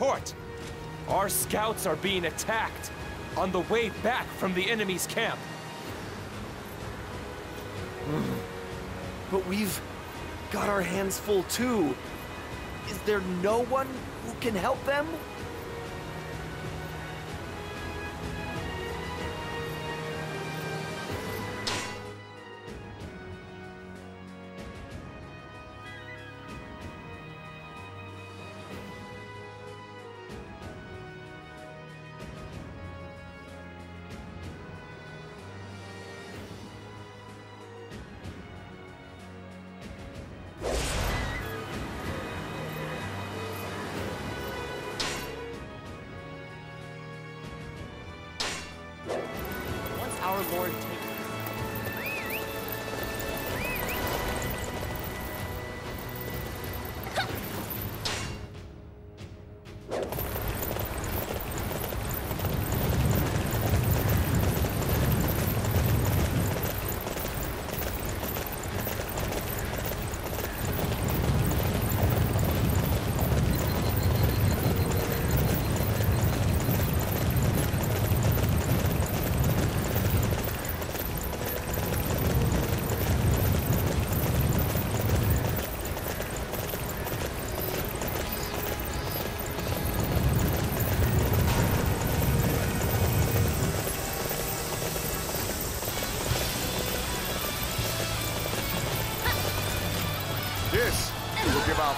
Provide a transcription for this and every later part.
Report! Our scouts are being attacked on the way back from the enemy's camp. But we've got our hands full too. Is there no one who can help them? Once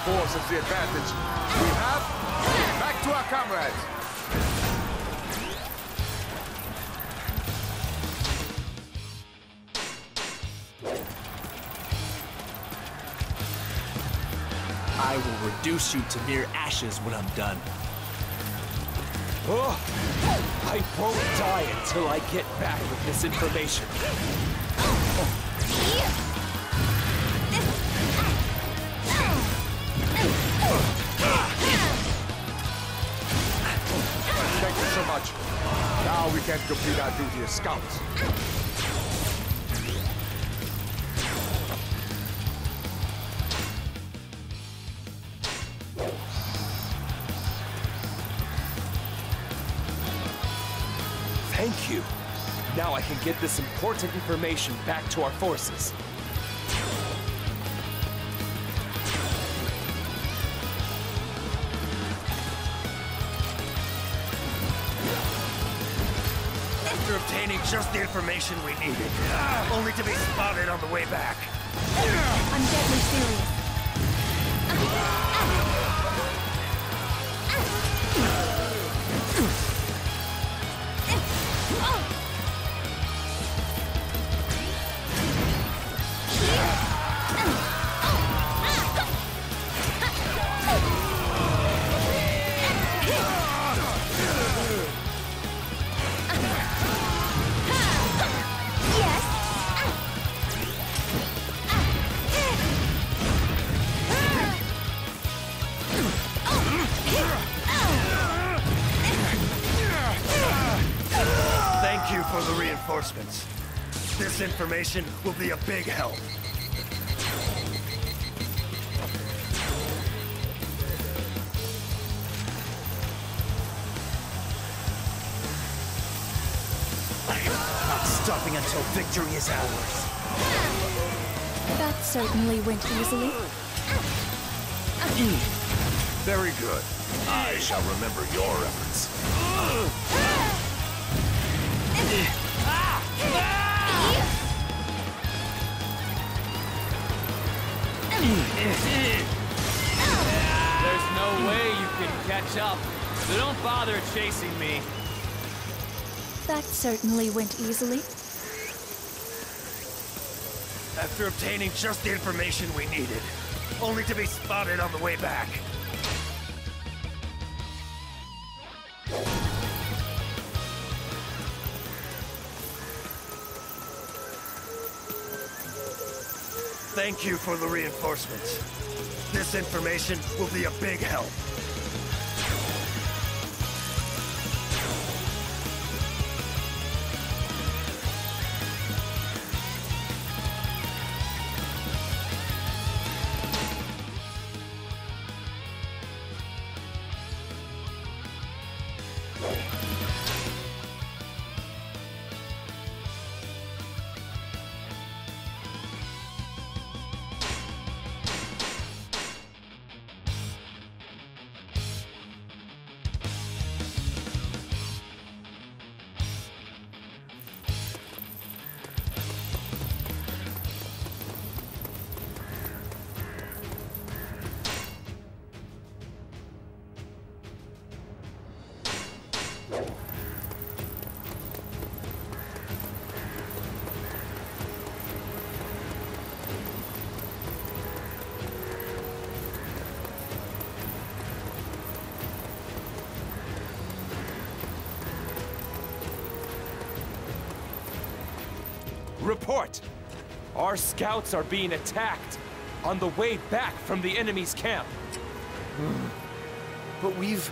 will give our forces the advantage. We have back to our comrades. I will reduce you to mere ashes when I'm done. Oh, I won't die until I get back with this information. Now we can complete our duty as scouts. Thank you. Now I can get this important information back to our forces. Just the information we needed, only to be spotted on the way back. I'm deadly serious. Will be a big help. Not stopping until victory is ours. That certainly went easily. Hmm. Very good. I shall remember your efforts. There's no way you can catch up, so don't bother chasing me. That certainly went easily. After obtaining just the information we needed, only to be spotted on the way back. Thank you for the reinforcements. This information will be a big help. Scouts are being attacked on the way back from the enemy's camp. Hmm. But we've.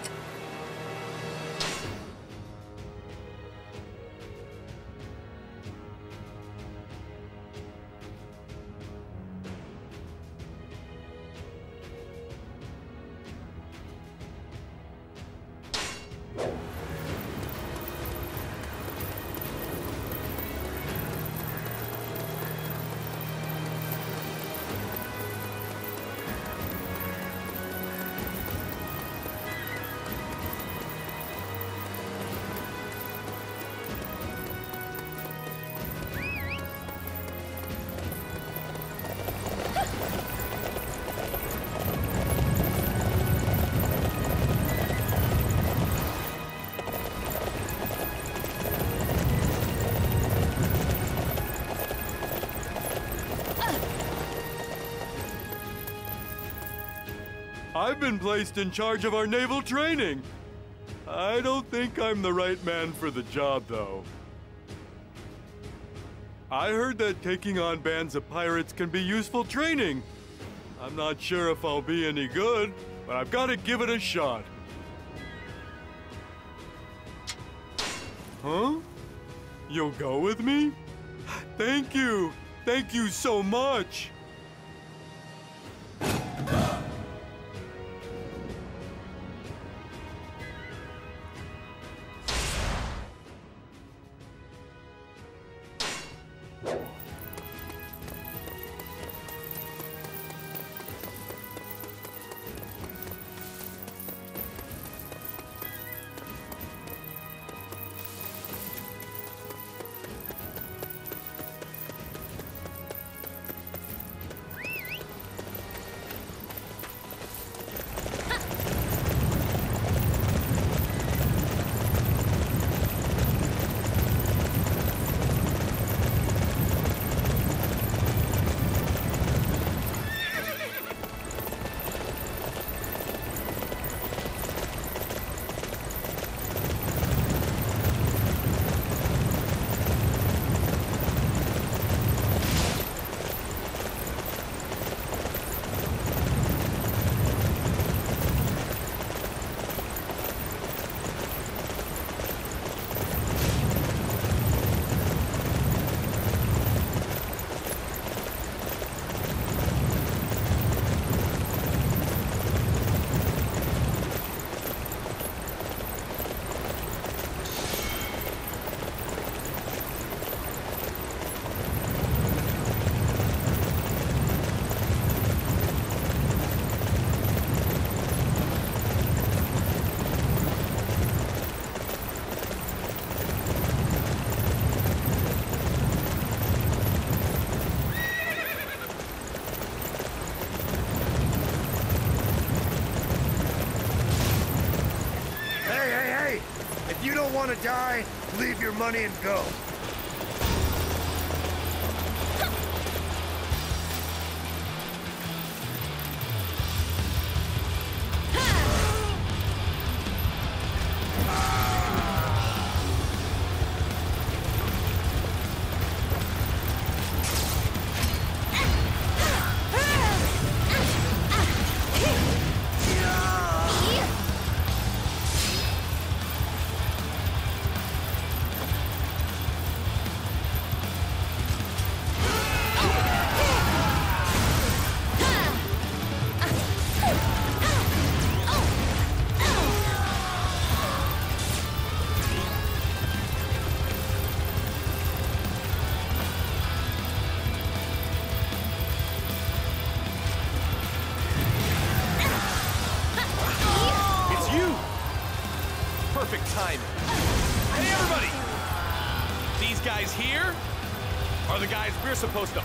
Been placed in charge of our naval training. I don't think I'm the right man for the job, though. I heard that taking on bands of pirates can be useful training. I'm not sure if I'll be any good, but I've got to give it a shot. Huh? You'll go with me? Thank you! Thank you so much! To die, leave your money and go. Supposed to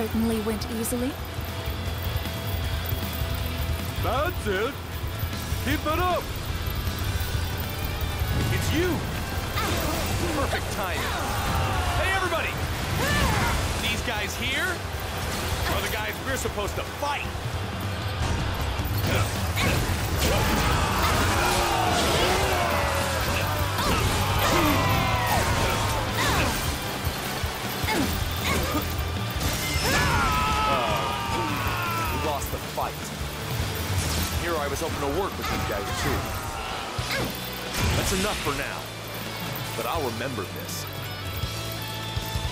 certainly went easily. That's it. Keep it up. Hoping to work with these guys too. That's enough for now. But I'll remember this.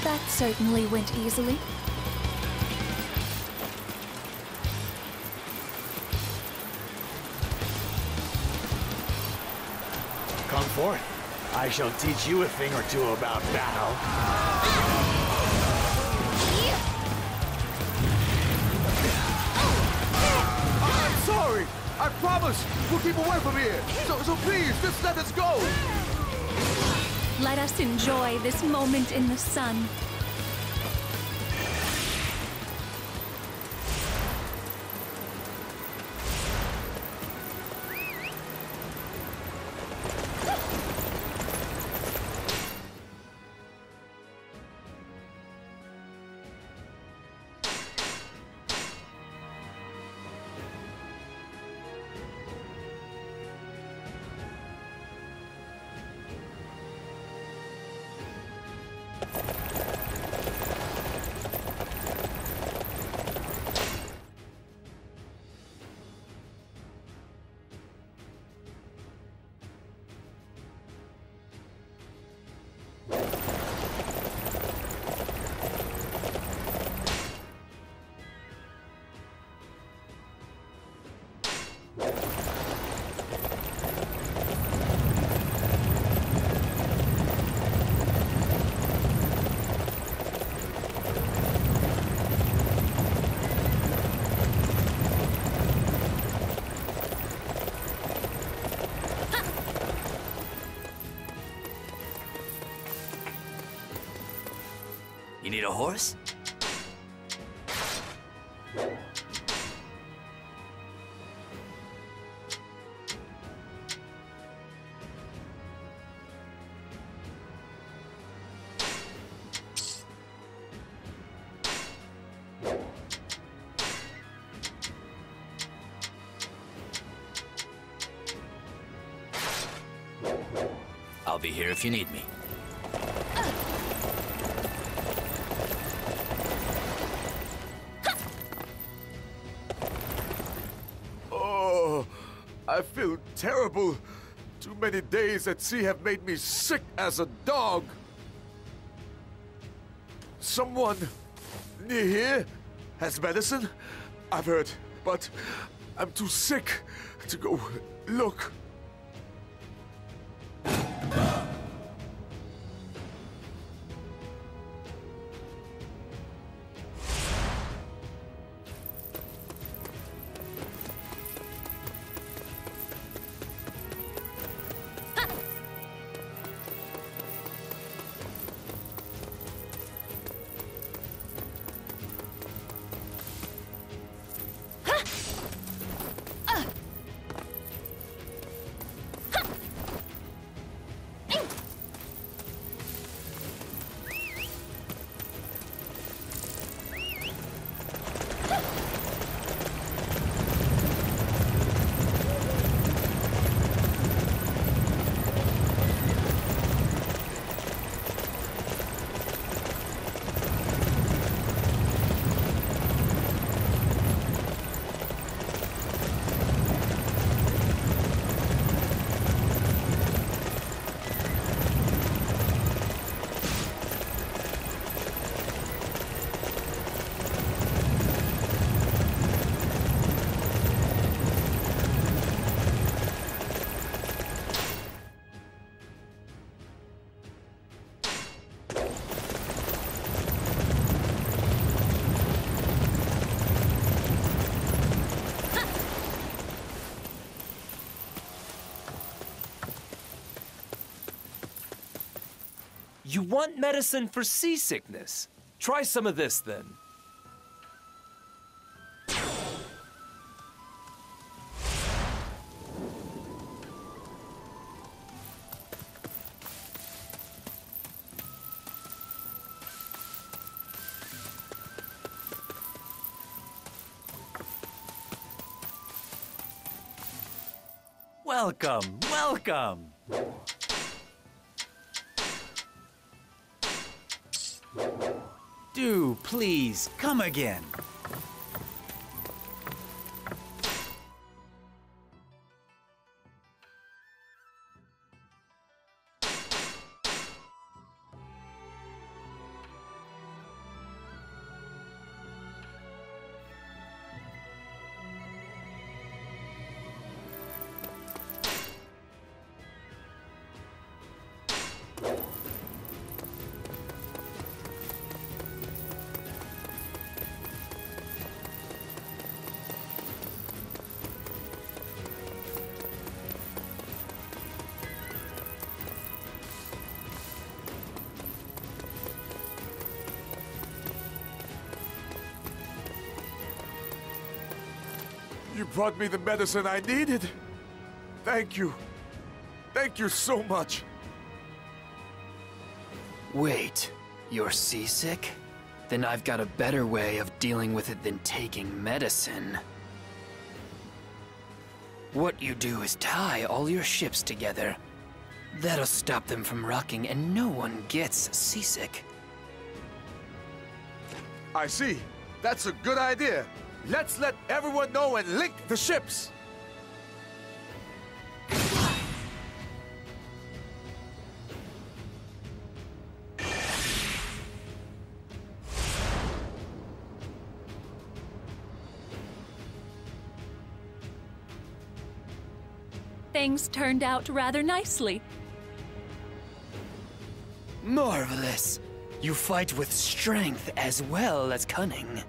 That certainly went easily. Come forth. I shall teach you a thing or two about battle. Promise we'll keep away from here. So, so please, just let us go. Let us enjoy this moment in the sun. A horse? I'll be here if you need me. Terrible. Too many days at sea have made me sick as a dog. Someone near here has medicine? I've heard, but I'm too sick to go look. You want medicine for seasickness? Try some of this then. Welcome, welcome. Please come again. Brought me the medicine I needed. Thank you. Thank you so much. Wait, you're seasick? Then I've got a better way of dealing with it than taking medicine. What you do is tie all your ships together. That'll stop them from rocking and no one gets seasick. I see. That's a good idea. Let's let everyone know and link the ships. Things turned out rather nicely. Marvelous! You fight with strength as well as cunning.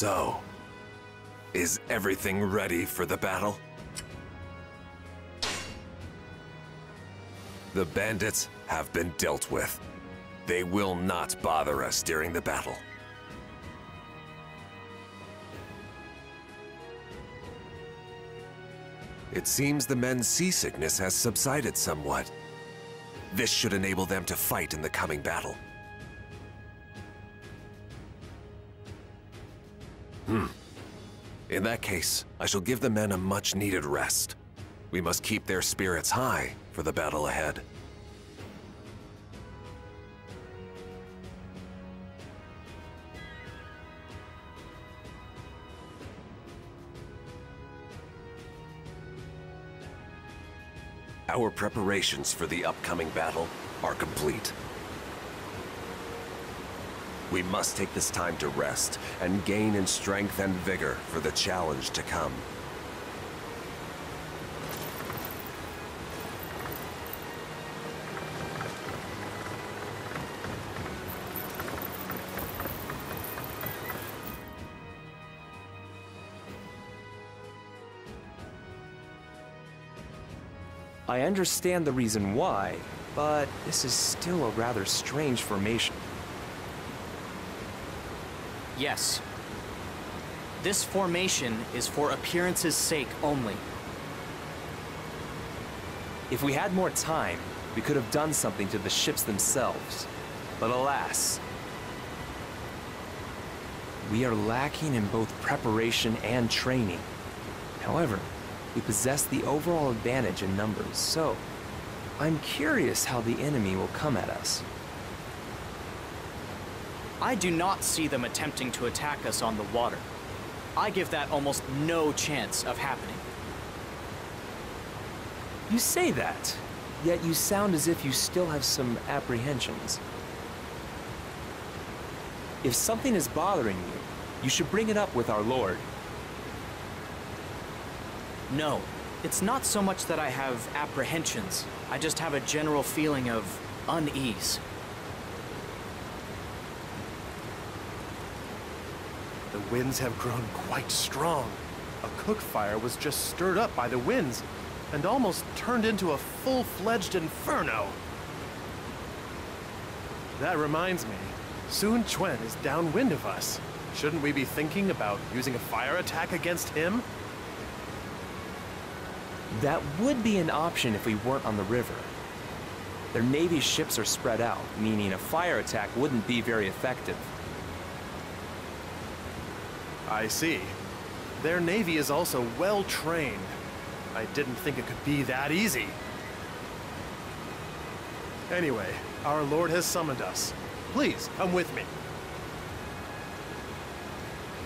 So, is everything ready for the battle? The bandits have been dealt with. They will not bother us during the battle. It seems the men's seasickness has subsided somewhat. This should enable them to fight in the coming battle. Hmm. In that case, I shall give the men a much-needed rest. We must keep their spirits high for the battle ahead. Our preparations for the upcoming battle are complete. We must take this time to rest and gain in strength and vigor for the challenge to come. I understand the reason why, but this is still a rather strange formation. Yes. This formation is for appearance's sake only. If we had more time, we could have done something to the ships themselves. But alas, we are lacking in both preparation and training. However, we possess the overall advantage in numbers, so I'm curious how the enemy will come at us. I do not see them attempting to attack us on the water. I give that almost no chance of happening. You say that, yet you sound as if you still have some apprehensions. If something is bothering you, you should bring it up with our Lord. No, it's not so much that I have apprehensions. I just have a general feeling of unease. The winds have grown quite strong. A cook fire was just stirred up by the winds and almost turned into a full-fledged inferno. That reminds me, Sun Quan is downwind of us. Shouldn't we be thinking about using a fire attack against him? That would be an option if we weren't on the river. Their Navy's ships are spread out, meaning a fire attack wouldn't be very effective. I see. Their navy is also well trained. I didn't think it could be that easy. Anyway, our Lord has summoned us. Please, come with me.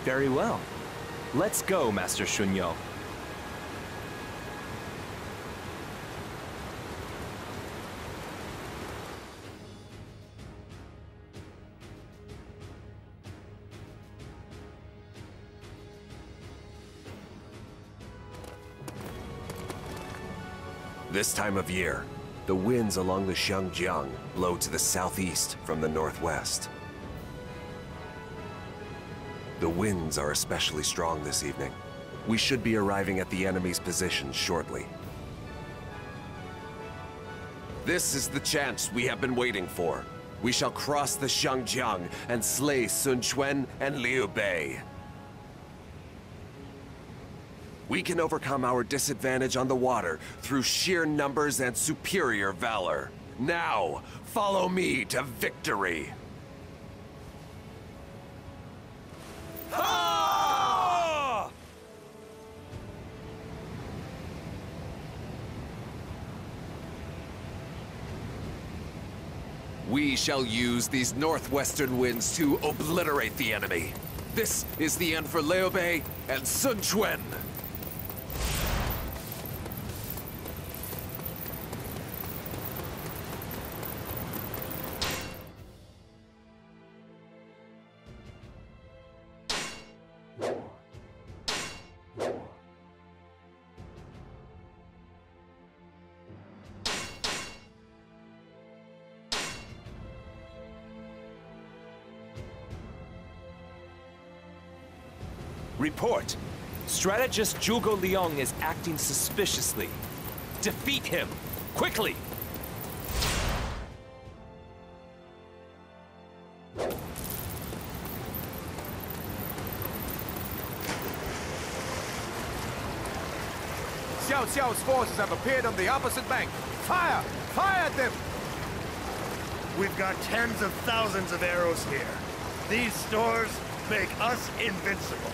Very well. Let's go, Master Xun You. This time of year, the winds along the Chang Jiang blow to the southeast from the northwest. The winds are especially strong this evening. We should be arriving at the enemy's position shortly. This is the chance we have been waiting for. We shall cross the Chang Jiang and slay Sun Quan and Liu Bei. We can overcome our disadvantage on the water through sheer numbers and superior valor. Now, follow me to victory! We shall use these northwestern winds to obliterate the enemy. This is the end for Liu Bei and Sun Quan. Report. Strategist Zhuge Liang is acting suspiciously. Defeat him! Quickly! Cao Cao's forces have appeared on the opposite bank. Fire! Fire at them! We've got tens of thousands of arrows here. These stores make us invincible.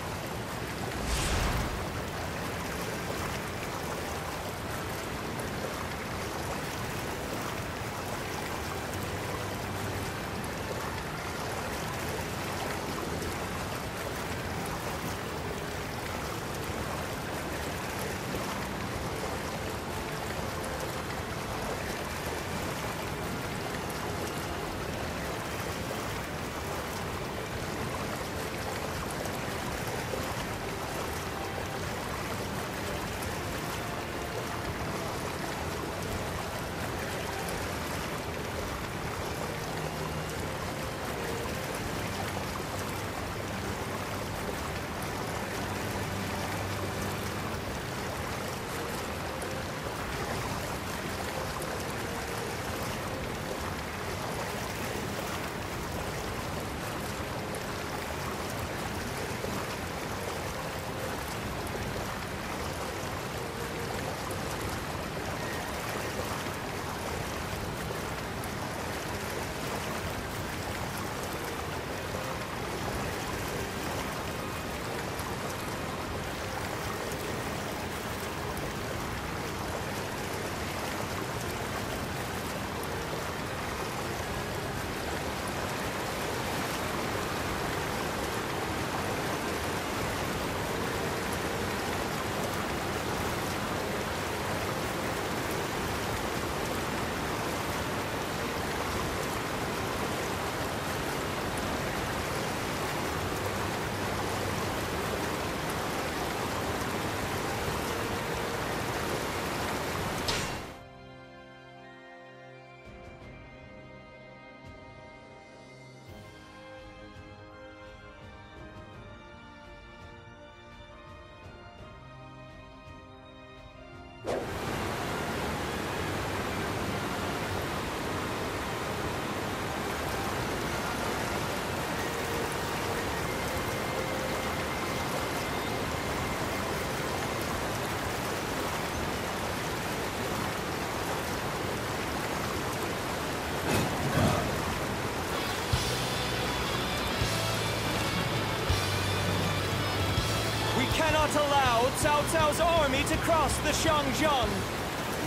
Cao Cao's army to cross the Chang Jiang.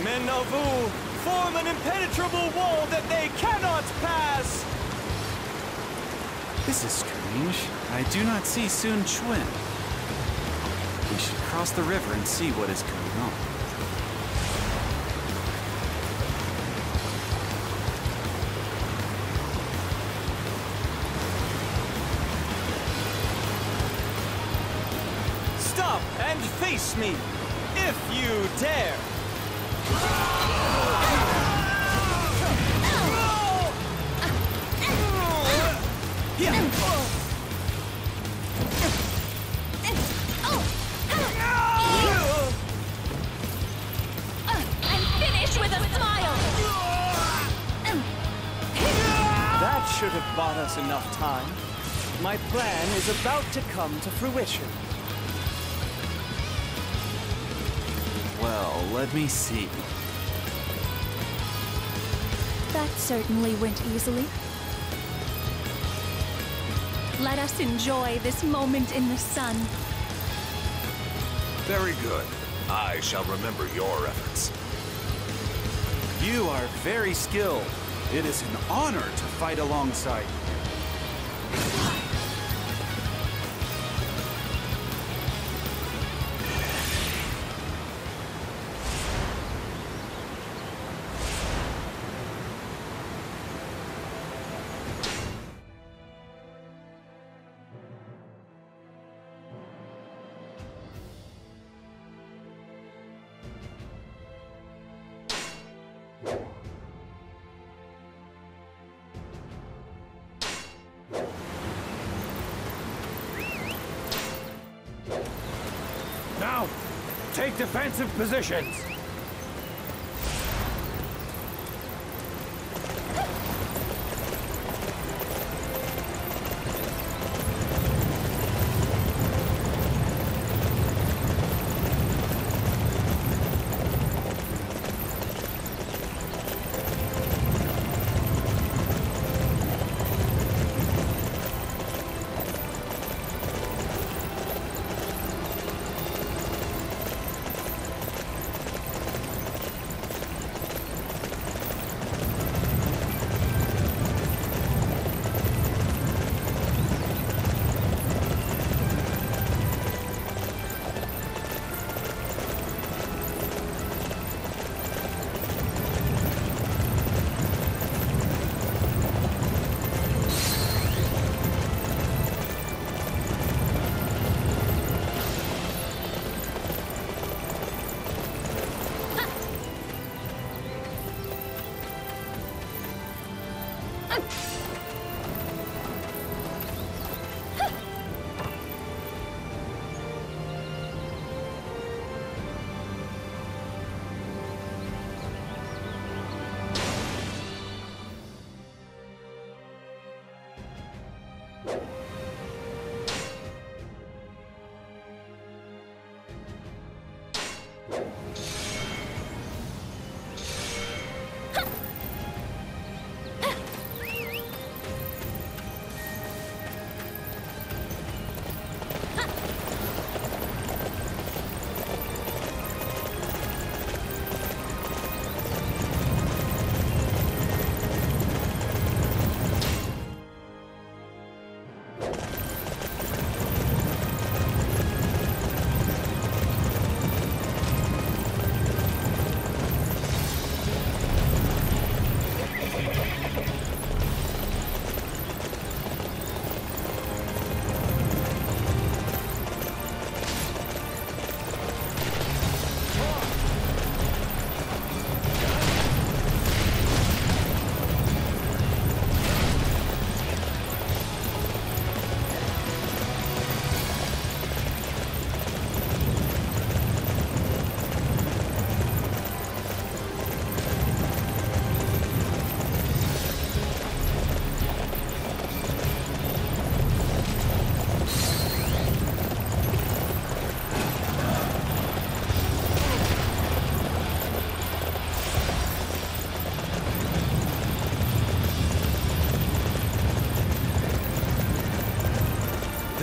Men of Wu form an impenetrable wall that they cannot pass. This is strange. I do not see Sun Quan. We should cross the river and see what is going on. Stop and face me, if you dare. That should have bought us enough time. My plan is about to come to fruition. Let me see. That certainly went easily. Let us enjoy this moment in the sun. Very good. I shall remember your efforts. You are very skilled. It is an honor to fight alongside you. Defensive positions.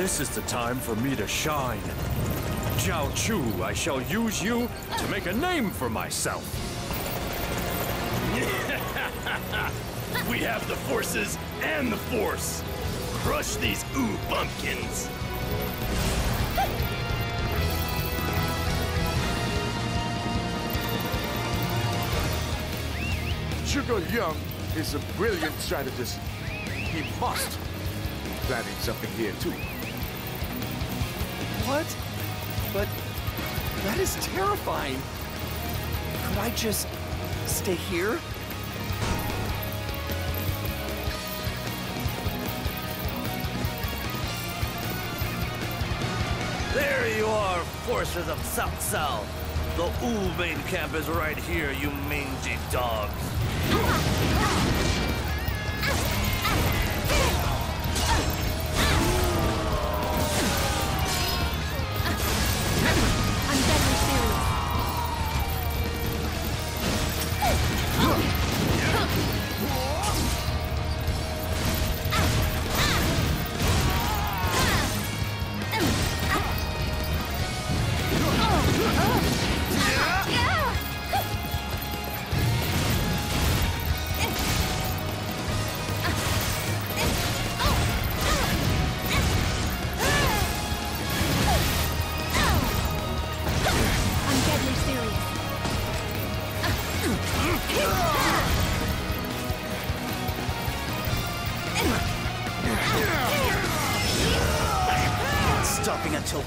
This is the time for me to shine. Jiao Chu, I shall use you to make a name for myself. we have the forces and the force. Crush these ooh bumpkins. Zhuge Liang is a brilliant strategist. He must be planning something here too. Is terrifying. Could I just stay here? There you are, forces of Cao Cao. The Wu main camp is right here, you mangy dogs.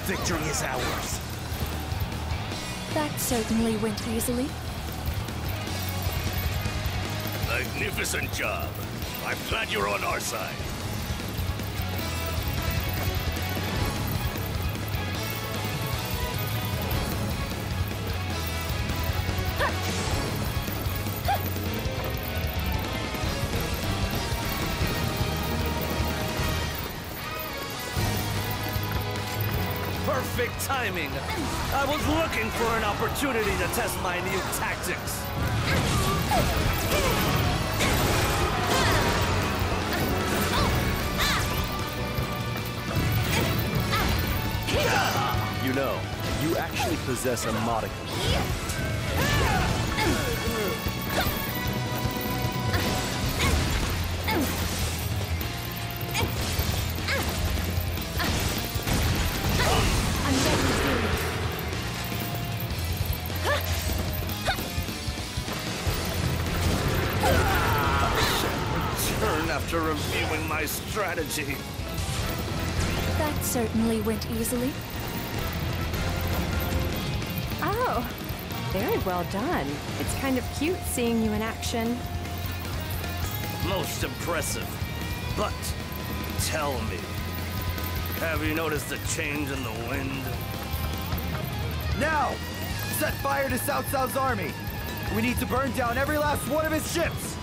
Victory is ours. That certainly went easily. Magnificent job. I'm glad you're on our side. Timing. I was looking for an opportunity to test my new tactics. You know, you actually possess a modicum. Reviewing my strategy. That certainly went easily. Oh, very well done. It's kind of cute seeing you in action. Most impressive. But, tell me, have you noticed a change in the wind? Now! Set fire to Cao Cao's army! We need to burn down every last one of his ships!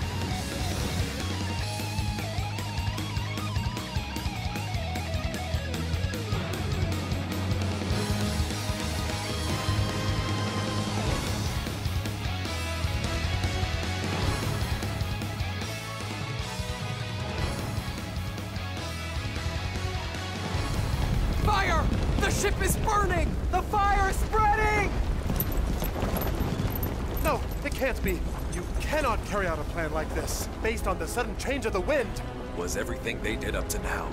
On the sudden change of the wind. Was everything they did up to now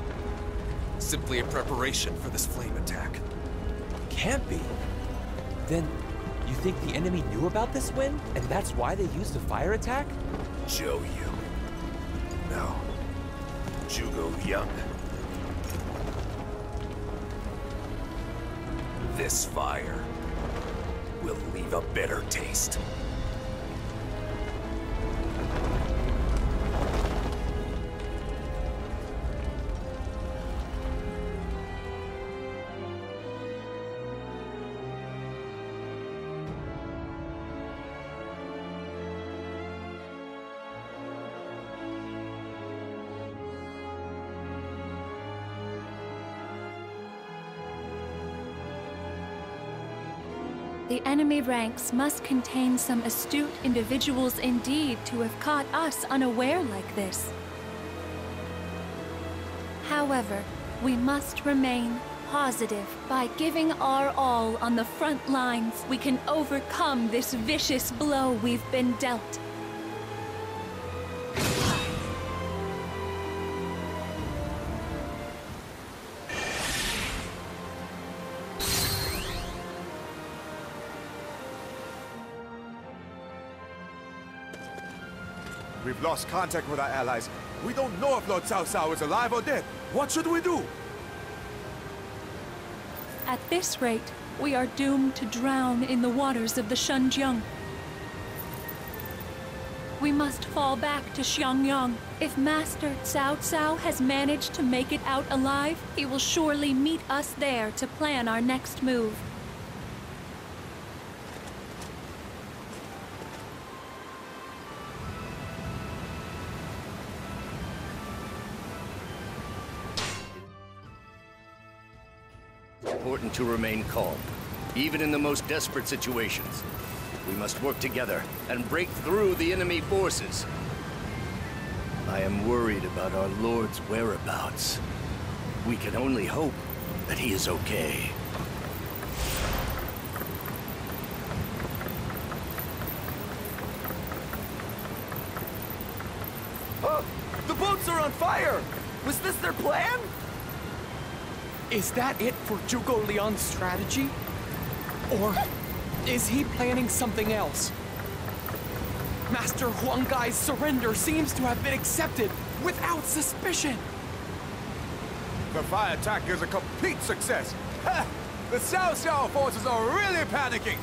simply a preparation for this flame attack? Can't be. Then, you think the enemy knew about this wind, and that's why they used a fire attack? Zhou Yu. No. Zhuge Liang. This fire will leave a bitter taste. The enemy ranks must contain some astute individuals indeed to have caught us unaware like this. However, we must remain positive by giving our all on the front lines, we can overcome this vicious blow we've been dealt. Lost contact with our allies. We don't know if Lord Cao Cao is alive or dead. What should we do? At this rate, we are doomed to drown in the waters of the Chang Jiang. We must fall back to Xiangyang. If Master Cao Cao has managed to make it out alive, he will surely meet us there to plan our next move. To remain calm, even in the most desperate situations. We must work together and break through the enemy forces. I am worried about our Lord's whereabouts. We can only hope that he is okay. Oh, the boats are on fire! Was this their plan? Is that it for Zhuge Liang's strategy? Or is he planning something else? Master Huang Gai's surrender seems to have been accepted without suspicion. The fire attack is a complete success. Ha! The Cao Cao forces are really panicking.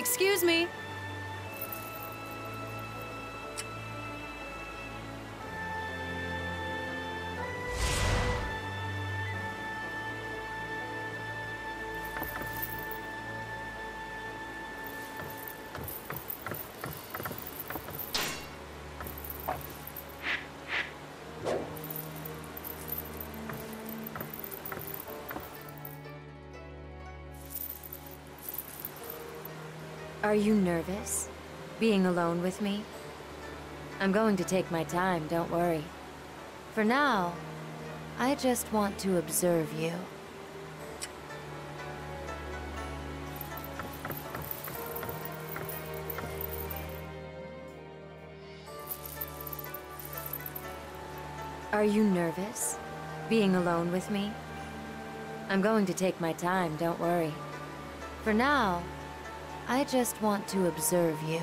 Excuse me. Are you nervous? Being alone with me? I'm going to take my time, don't worry. For now, I just want to observe you. Are you nervous? Being alone with me? I'm going to take my time, don't worry. For now, I just want to observe you.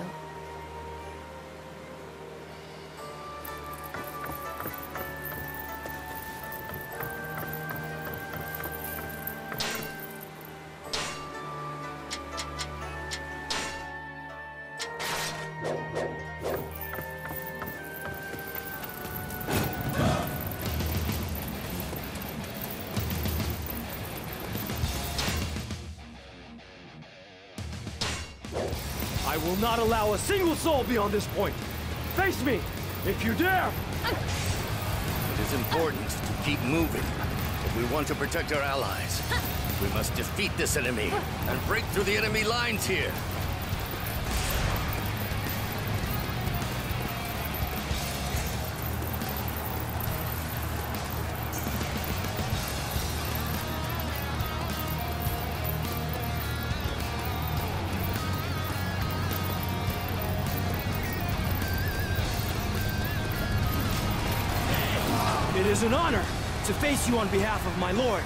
Allow a single soul beyond this point. Face me, if you dare! It is important to keep moving. If we want to protect our allies, we must defeat this enemy and break through the enemy lines here. An honor to face you on behalf of my lord.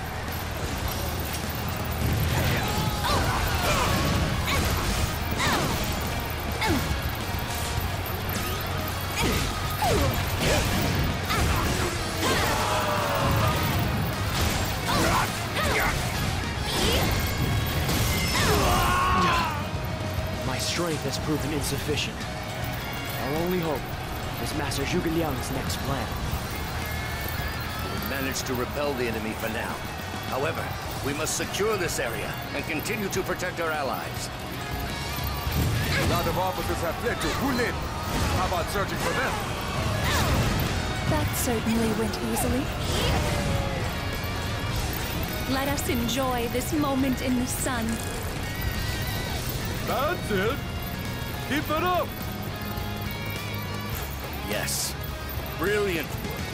My strength has proven insufficient. Our only hope is Master Zhuge Liang's next plan. We managed to repel the enemy for now. However, we must secure this area and continue to protect our allies. A lot of officers have fled to Wulin. How about searching for them? That certainly went easily. Let us enjoy this moment in the sun. That's it. Keep it up. Yes. Brilliant work.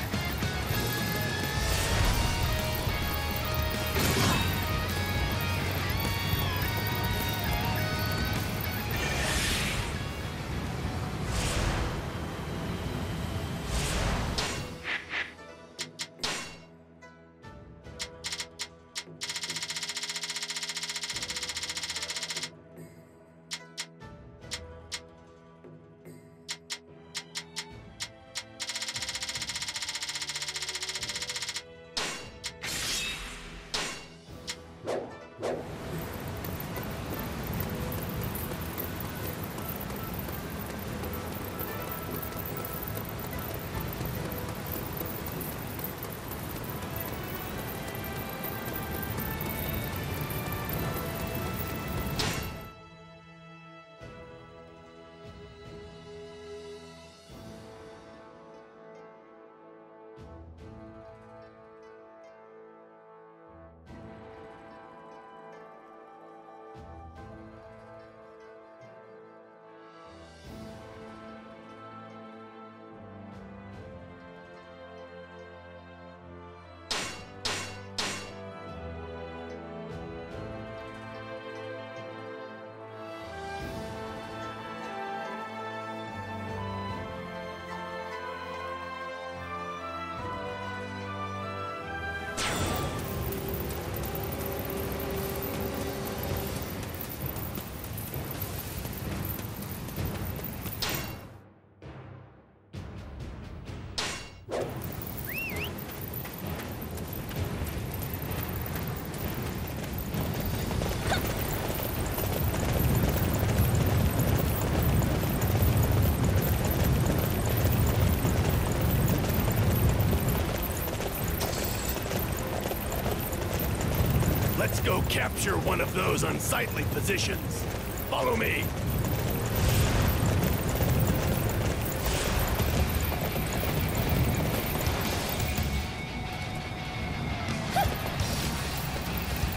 Capture one of those unsightly positions. Follow me.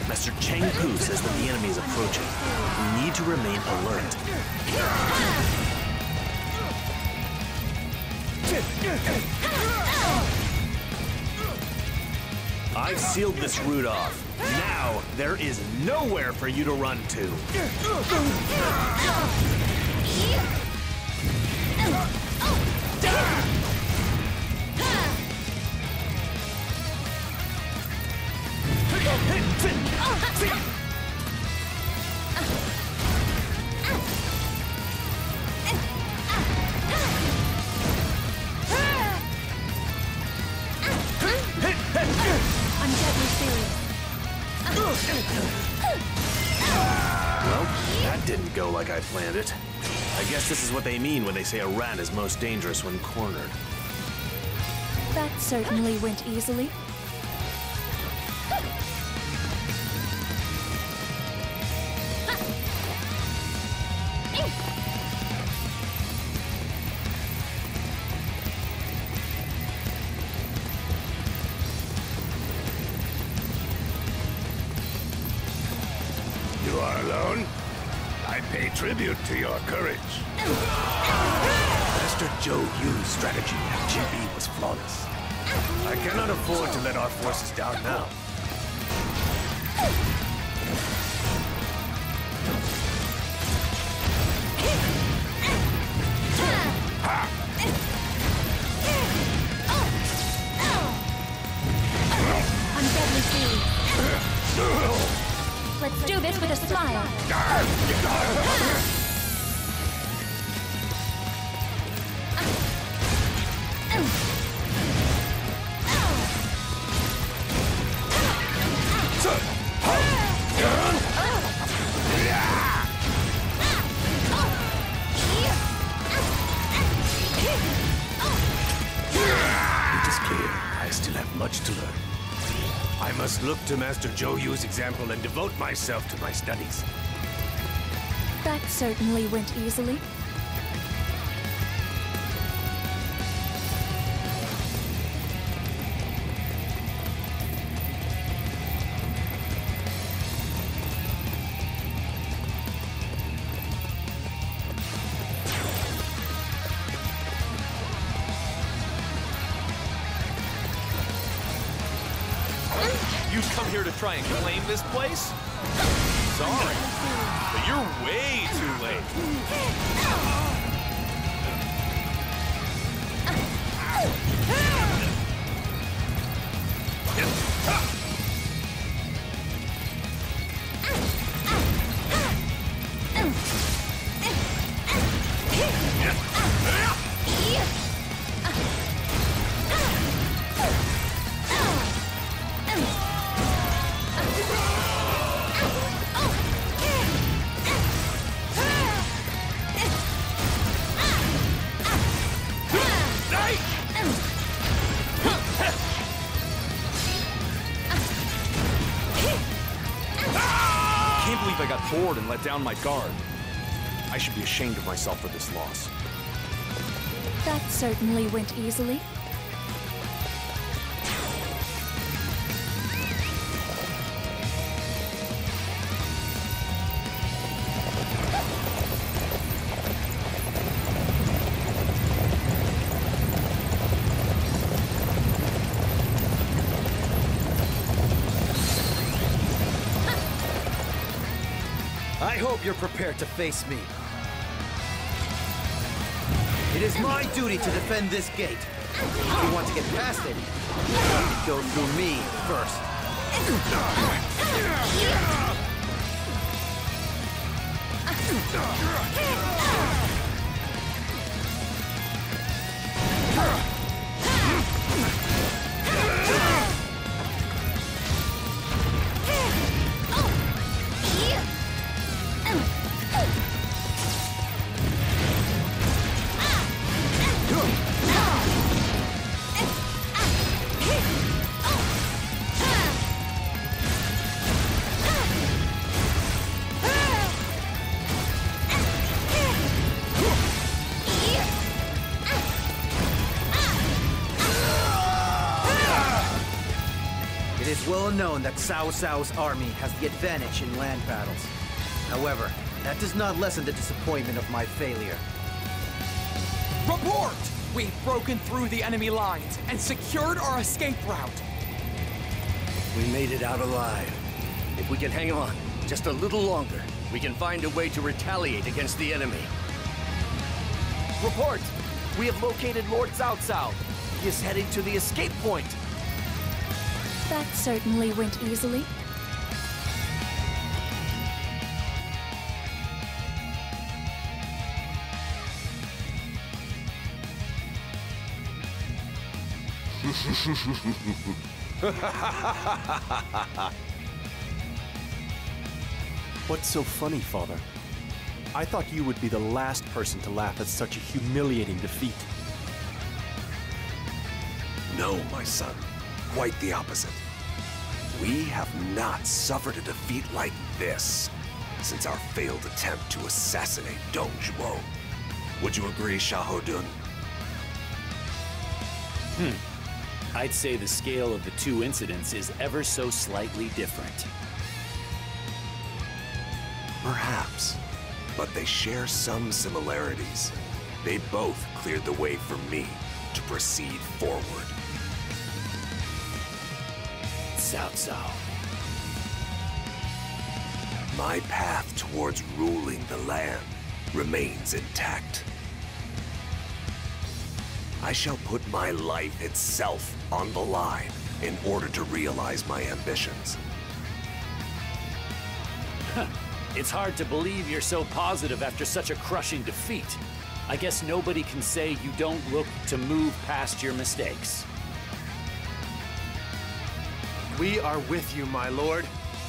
Master Cheng Pu says that the enemy is approaching. We need to remain alert. I've sealed this route off. There is nowhere for you to run to. Well, that didn't go like I planned it. I guess this is what they mean when they say a rat is most dangerous when cornered. That certainly went easily. Tribute to your courage. Master Zhou Yu's strategy at Chibi was flawless. I cannot afford to let our forces down now. To Master Zhou Yu's example and devote myself to my studies. That certainly went easily. Here to try and claim this place? Sorry, but you're way too late. Down my guard. I should be ashamed of myself for this loss. That certainly went easily. Hope you're prepared to face me. It is my duty to defend this gate. If you want to get past it, you have to go through me first. It known that Cao Cao's army has the advantage in land battles. However, that does not lessen the disappointment of my failure. Report! We've broken through the enemy lines and secured our escape route. We made it out alive. If we can hang on just a little longer, we can find a way to retaliate against the enemy. Report! We have located Lord Cao Cao. He is heading to the escape point. That certainly went easily. What's so funny, Father? I thought you would be the last person to laugh at such a humiliating defeat. No, my son. Quite the opposite. We have not suffered a defeat like this since our failed attempt to assassinate Dong Zhuo. Would you agree, Xiahou Hmm. I'd say the scale of the two incidents is ever so slightly different. Perhaps. But they share some similarities. They both cleared the way for me to proceed forward. Cao Cao. My path towards ruling the land remains intact. I shall put my life itself on the line in order to realize my ambitions. It's hard to believe you're so positive after such a crushing defeat. I guess nobody can say you don't look to move past your mistakes. We are with you, my lord.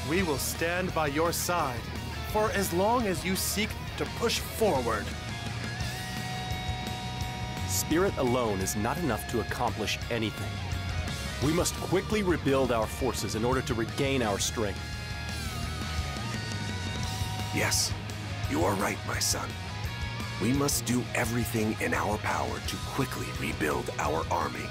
We will stand by your side for as long as you seek to push forward. Spirit alone is not enough to accomplish anything. We must quickly rebuild our forces in order to regain our strength. Yes, you are right, my son. We must do everything in our power to quickly rebuild our army